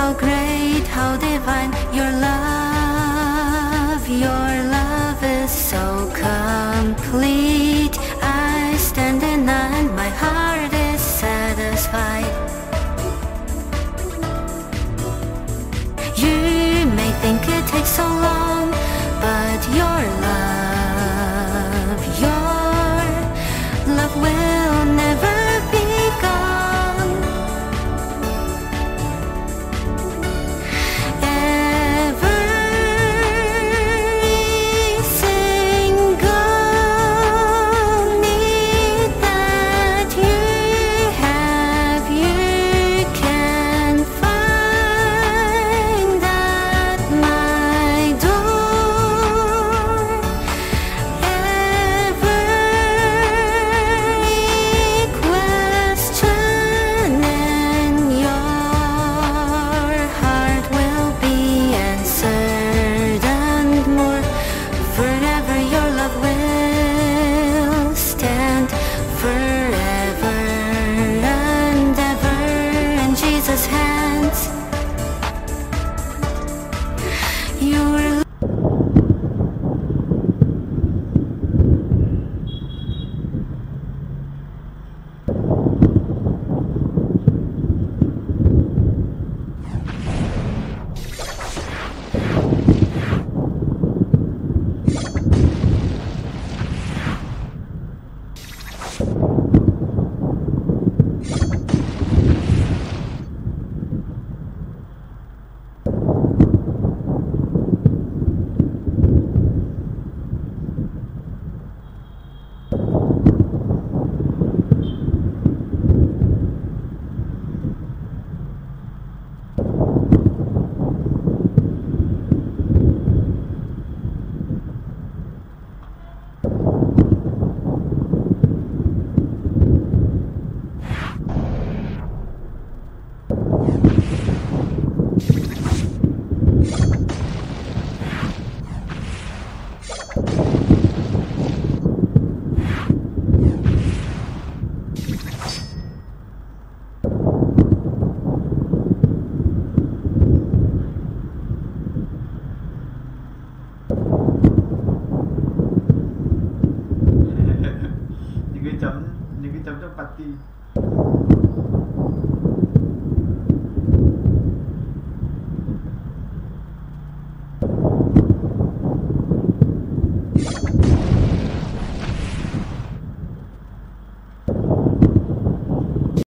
How great, how divine your love, your love is so complete. I stand in and my heart is satisfied. You may think it takes so long, but your love, party